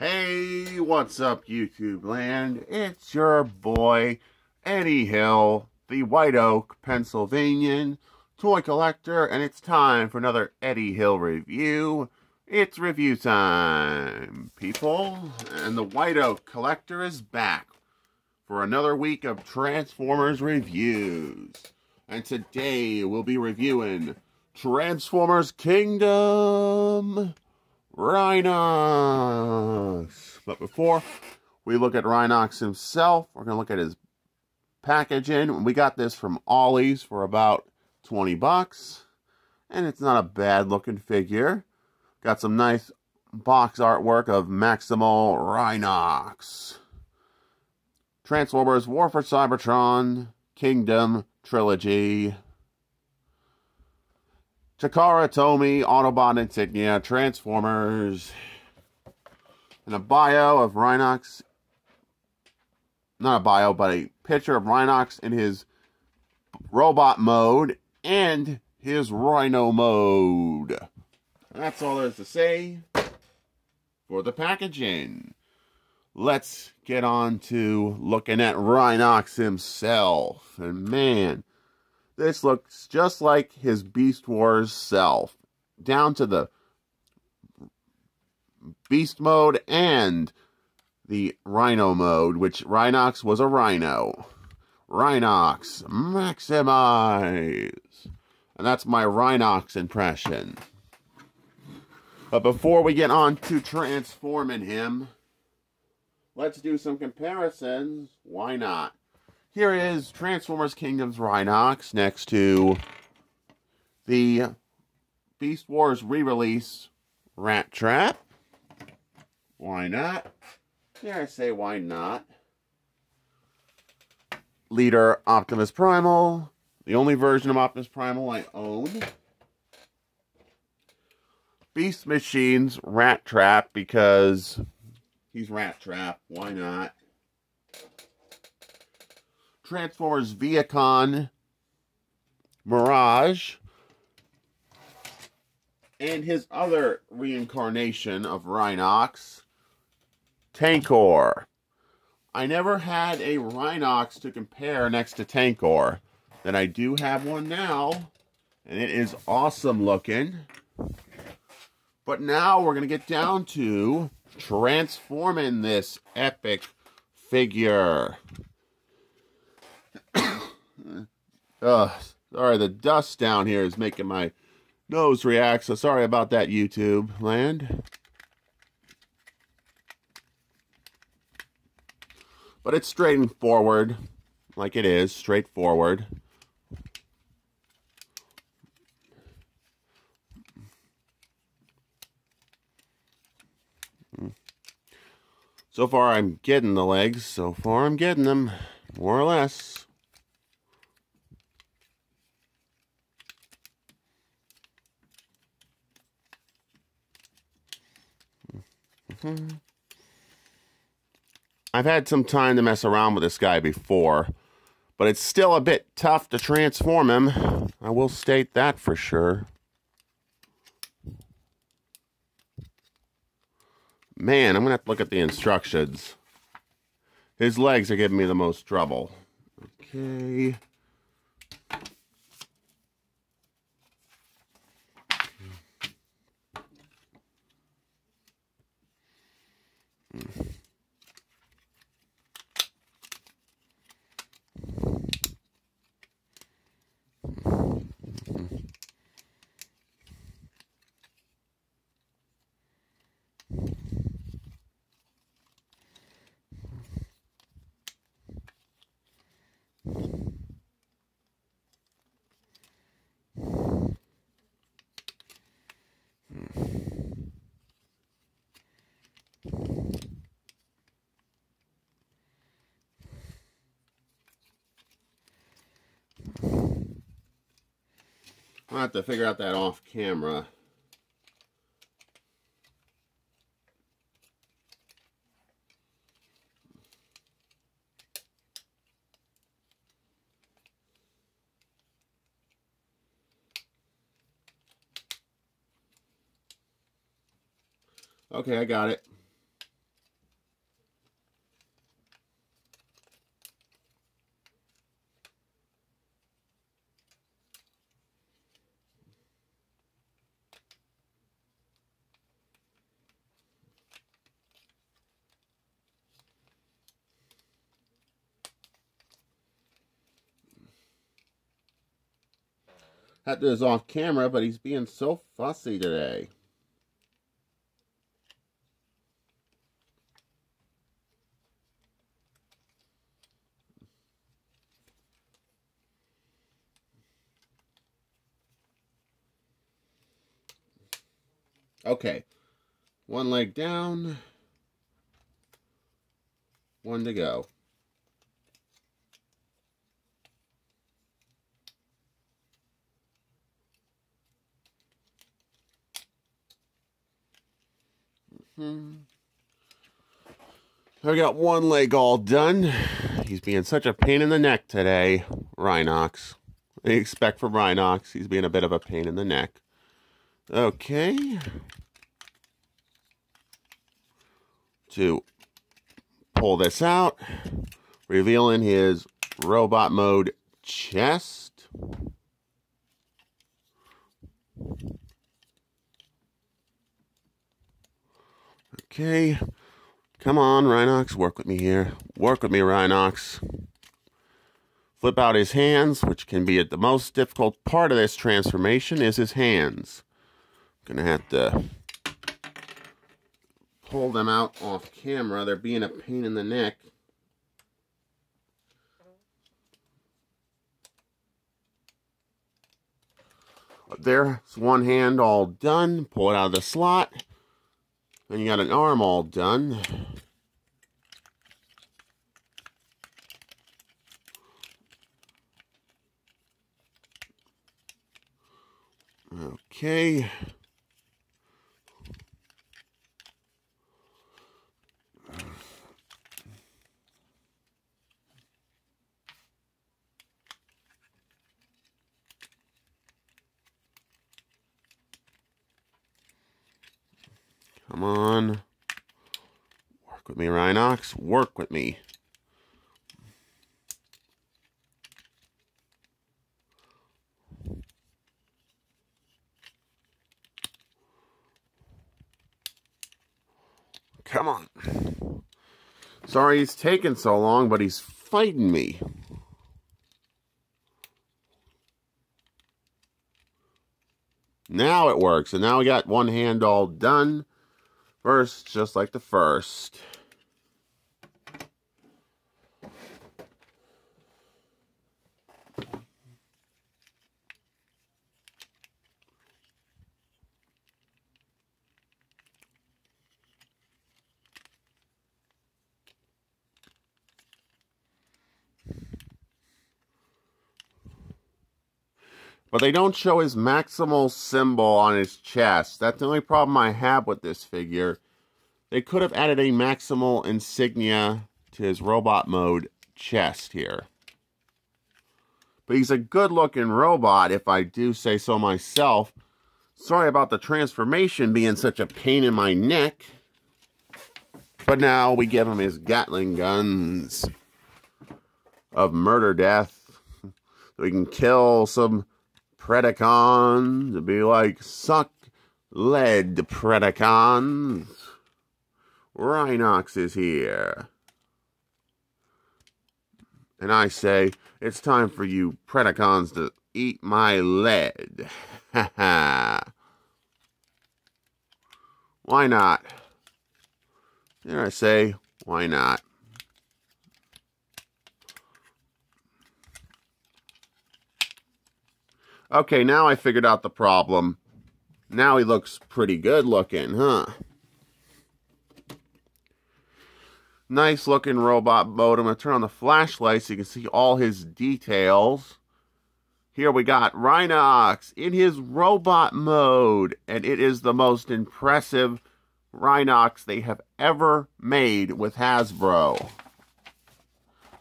Hey, what's up, YouTube land? It's your boy, Eddie Hill, the White Oak, Pennsylvanian toy collector, and it's time for another Eddie Hill review. It's review time, people, and the White Oak collector is back for another week of Transformers reviews. And today we'll be reviewing Transformers Kingdom Rhinox. But before we look at Rhinox himself, we're going to look at his packaging. We got this from Ollie's for about 20 bucks. And it's not a bad looking figure. Got some nice box artwork of Maximal Rhinox. Transformers War for Cybertron Kingdom Trilogy. Takara Tomy, Autobot insignia, Transformers, and a bio of Rhinox. Not a bio, but a picture of Rhinox in his robot mode and his Rhino mode. That's all there is to say for the packaging. Let's get on to looking at Rhinox himself. And man, this looks just like his Beast Wars self, down to the Beast mode and the Rhino mode, which Rhinox was a Rhino. Rhinox, maximize. And that's my Rhinox impression. But before we get on to transforming him, let's do some comparisons. Why not? Here is Transformers Kingdom's Rhinox next to the Beast Wars re-release Rat Trap. Why not? Dare I say why not? Leader Optimus Primal. The only version of Optimus Primal I own. Beast Machines Rat Trap because he's Rat Trap. Why not? Transformers Vehicon Mirage, and his other reincarnation of Rhinox, Tankor. I never had a Rhinox to compare next to Tankor. Then I do have one now, and it is awesome looking. But now we're going to get down to transforming this epic figure. Uh, sorry, the dust down here is making my nose react, so sorry about that, YouTube land. But it's straightforward, like it is, straightforward. So far, I'm getting the legs. So far, I'm getting them, more or less. Mm-hmm. I've had some time to mess around with this guy before, but it's still a bit tough to transform him. I will state that for sure. Man, I'm going to have to look at the instructions. His legs are giving me the most trouble. Okay. Mm. I'll have to figure out that off camera. Okay, I got it. Had this off camera, but he's being so fussy today. Okay. One leg down. One to go. I got one leg all done. He's being such a pain in the neck today, Rhinox. I expect from Rhinox, he's being a bit of a pain in the neck. Okay. To pull this out, revealing his robot mode chest. Okay. Come on, Rhinox. Work with me here. Work with me, Rhinox. Flip out his hands, which can be the most difficult part of this transformation is his hands. Gonna have to pull them out off camera. They're being a pain in the neck. There's one hand all done. Pull it out of the slot. Then you got an arm all done. Okay. Come on. Work with me, Rhinox. Work with me. Come on. Sorry he's taking so long, but he's fighting me. Now it works. And now we got one hand all done. First, just like the first. But they don't show his maximal symbol on his chest. That's the only problem I have with this figure. They could have added a maximal insignia to his robot mode chest here. But he's a good-looking robot, if I do say so myself. Sorry about the transformation being such a pain in my neck. But now we give him his Gatling guns of murder death. So we can kill some Predacons to be like, suck lead, Predacons. Rhinox is here. And I say, it's time for you Predacons to eat my lead. Ha ha. Why not? Dare I say, why not? Okay, now I figured out the problem. Now he looks pretty good looking, huh? Nice looking robot boat. I'm to turn on the flashlight so you can see all his details. Here we got Rhinox in his robot mode. And it is the most impressive Rhinox they have ever made with Hasbro.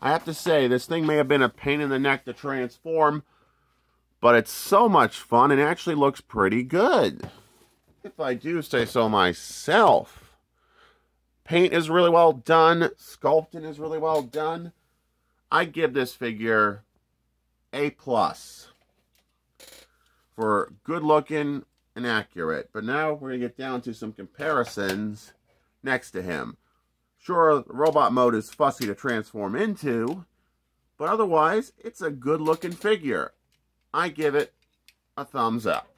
I have to say, this thing may have been a pain in the neck to transform, but it's so much fun and actually looks pretty good. If I do say so myself. Paint is really well done. Sculpting is really well done. I give this figure A plus for good looking and accurate. But now we're going to get down to some comparisons next to him. Sure, robot mode is fussy to transform into, but otherwise, it's a good looking figure. I give it a thumbs up.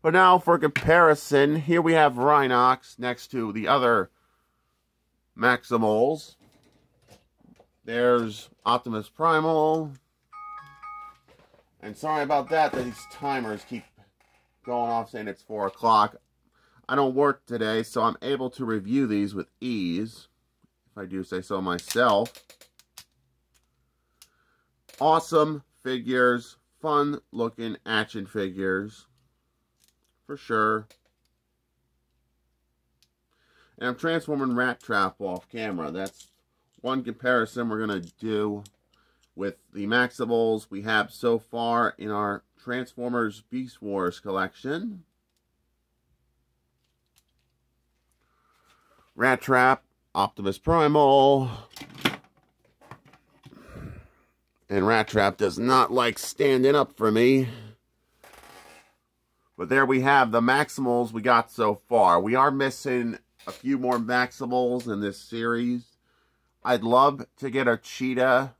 But now for comparison, here we have Rhinox next to the other Maximals. There's Optimus Primal. And sorry about that, these timers keep going off saying it's 4 o'clock. I don't work today, so I'm able to review these with ease, if I do say so myself. Awesome figures, fun looking action figures, for sure. And I'm transforming Rat Trap off camera. That's one comparison we're going to do with the Maximals we have so far in our Transformers Beast Wars collection. Rat Trap, Optimus Primal. And Rat Trap does not like standing up for me. But there we have the Maximals we got so far. We are missing a few more Maximals in this series. I'd love to get a Cheetah,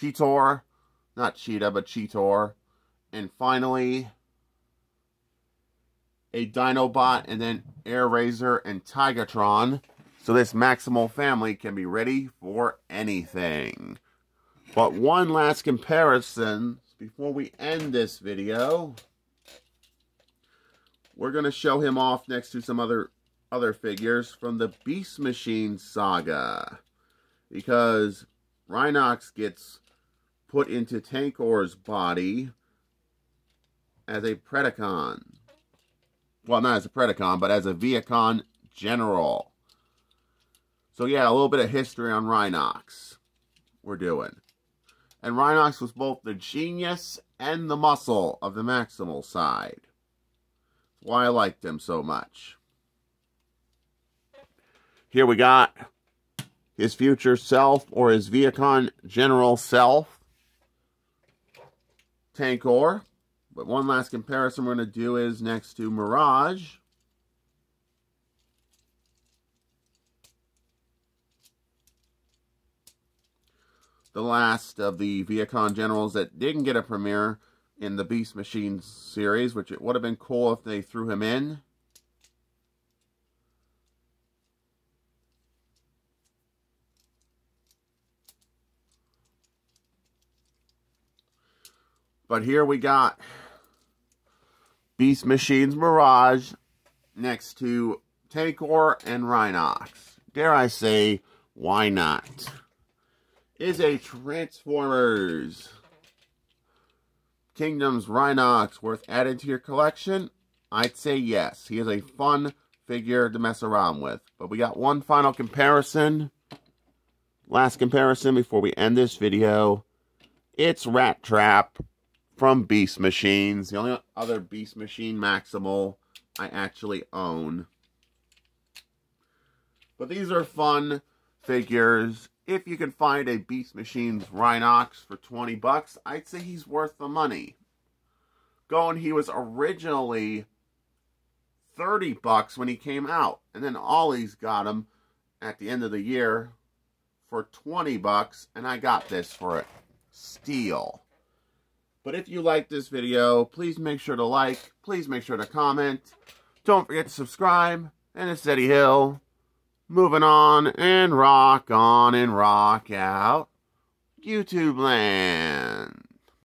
Cheetor, not Cheetah, but Cheetor. And finally, a Dinobot, and then Airazor and Tigatron. So this Maximal family can be ready for anything. But one last comparison before we end this video. We're going to show him off next to some other other figures from the Beast Machine saga. Because Rhinox gets put into Tankor's body as a Predacon. Well, not as a Predacon, but as a Vehicon General. So yeah, a little bit of history on Rhinox we're doing. And Rhinox was both the genius and the muscle of the Maximal side. That's why I liked him so much. Here we got his future self or his Vehicon general self, Tankor. But one last comparison we're going to do is next to Mirage. The last of the Vehicon generals that didn't get a premiere in the Beast Machines series, which it would have been cool if they threw him in. But here we got Beast Machines Mirage next to Tankor and Rhinox. Dare I say, why not? Is a Transformers Kingdoms Rhinox worth adding to your collection? I'd say yes. He is a fun figure to mess around with. But we got one final comparison. Last comparison before we end this video. It's Rat Trap from Beast Machines. The only other Beast Machine Maximal I actually own. But these are fun figures. If you can find a Beast Machines Rhinox for 20 bucks, I'd say he's worth the money. Going, he was originally 30 bucks when he came out. And then Ollie's got him at the end of the year for 20 bucks. And I got this for it. Steal. But if you like this video, please make sure to like, please make sure to comment. Don't forget to subscribe. And it's Eddie Hill. Moving on and rock on and rock out. YouTube land.